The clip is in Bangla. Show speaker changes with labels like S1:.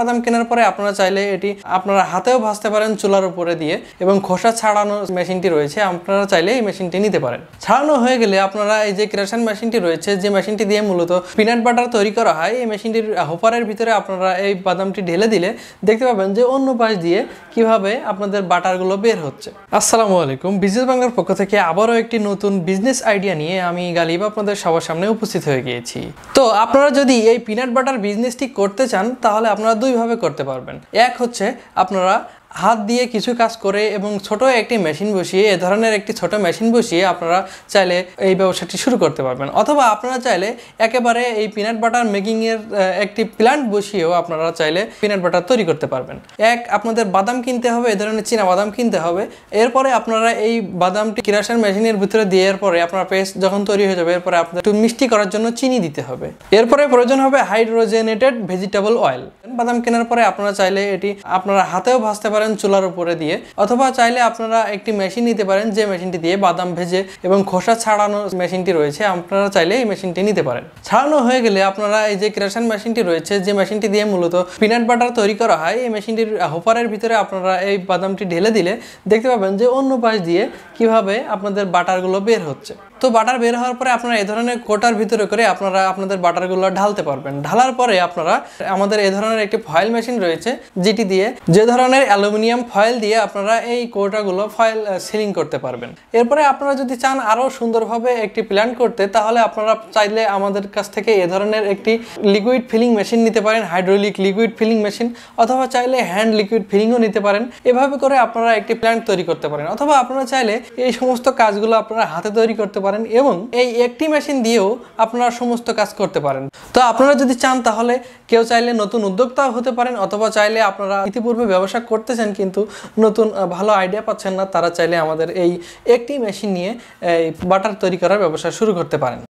S1: বাদাম কেনার পরে আপনারা চাইলে এটি আপনারা হাতেও ভাজতে পারেন, চুলার উপরে দিয়ে এবং খোসা ছাড়ানো মেশিনটি রয়েছে, আপনারা চাইলে এই মেশিনটি নিতে পারেন। ছাড়ানো হয়ে গেলে আপনারা এই যে ক্রেশন মেশিনটি রয়েছে, যে মেশিনটি দিয়ে মূলত পিনাট বাটার তৈরি করা হয়, এই মেশিনটির হোপারের ভিতরে আপনারা এই বাদামটি ঢেলে দিলে দেখতে পাবেন যে অন্য পাশ দিয়ে কীভাবে আপনাদের বাটারগুলো বের হচ্ছে। আসসালামু আলাইকুম, বিজনেস বাংলার পক্ষ থেকে আবারও একটি নতুন বিজনেস আইডিয়া নিয়ে আমি গালিব আপনাদের সবার সামনে উপস্থিত হয়ে গিয়েছি। তো আপনারা যদি এই পিনাট বাটার বিজনেসটি করতে চান, তাহলে আপনারা দুইভাবে করতে পারবেন। এক হচ্ছে আপনারা হাত দিয়ে কিছু কাজ করে এবং ছোট একটি মেশিন বসিয়ে, এ ধরনের একটি ছোট মেশিন বসিয়ে আপনারা চাইলে এই ব্যবসাটি শুরু করতে পারবেন। অথবা আপনারা চাইলে একেবারে এই পিনাট বাটার মেকিংয়ের একটি প্ল্যান্ট বসিয়েও আপনারা চাইলে পিনাট বাটার তৈরি করতে পারবেন। এক, আপনাদের বাদাম কিনতে হবে, এ ধরনের চীনা বাদাম কিনতে হবে। এরপরে আপনারা এই বাদামটি কিরাসান মেশিনের ভিতরে দেওয়ার পরে আপনার পেস্ট যখন তৈরি হয়ে যাবে, এরপরে আপনার একটু মিষ্টি করার জন্য চিনি দিতে হবে। এরপরে প্রয়োজন হবে হাইড্রোজেনেটেড ভেজিটেবল অয়েল বাদাম কেনার পরে আপনারা চাইলে এটি আপনারা হাতেও ভাজতে পারেন চুলার উপরে দিয়ে, অথবা চাইলে আপনারা একটি মেশিন নিতে পারেন যে মেশিনটি দিয়ে বাদাম ভেজে এবং খোসা ছাড়ানো মেশিনটি রয়েছে, আপনারা চাইলে এই মেশিনটি নিতে পারেন। ছাড়ানো হয়ে গেলে আপনারা এই যে ক্রেশন মেশিনটি রয়েছে, যে মেশিনটি দিয়ে মূলত পিনাট বাটার তৈরি করা হয়, এই মেশিনটির হোপারের ভিতরে আপনারা এই বাদামটি ঢেলে দিলে দেখতে পাবেন যে অন্য পাশ দিয়ে কীভাবে আপনাদের বাটারগুলো বের হচ্ছে। তো বাটার বের হওয়ার পরে আপনারা এই ধরনের কোটার ভিতরে করে আপনারা আপনাদের বাটারগুলো ঢালতে পারবেন। ঢালার পরে আপনারা আমাদের এ ধরনের একটি ফয়েল মেশিন রয়েছে, যেটি দিয়ে যে ধরনের ফয়েল দিয়ে আপনারা এই কোটাগুলো ফয়েল সিলিং করতে পারবেন। এরপরে আপনারা যদি চান আরও সুন্দরভাবে একটি প্ল্যান করতে, তাহলে আপনারা চাইলে আমাদের কাছ থেকে এ ধরনের একটি লিকুইড ফিলিং মেশিন নিতে পারেন, হাইড্রোলিক লিকুইড ফিলিং মেশিন, অথবা চাইলে হ্যান্ড লিকুইড ফিলিংও নিতে পারেন। এভাবে করে আপনারা একটি প্ল্যান্ট তৈরি করতে পারেন, অথবা আপনারা চাইলে এই সমস্ত কাজগুলো আপনারা হাতে তৈরি করতে পারেন এবং এই একটি মেশিন দিয়েও আপনারা সমস্ত কাজ করতে পারেন। তো আপনারা যদি চান তাহলে কেউ চাইলে নতুন উদ্যোক্তাও হতে পারেন, অথবা চাইলে আপনারা ইতিপূর্বে ব্যবসা করতেছেন কিন্তু নতুন ভালো আইডিয়া পাচ্ছেন না, তারা চাইলে আমাদের এই একটি মেশিন নিয়ে এই বাটার তৈরি করার ব্যবসা শুরু করতে পারেন।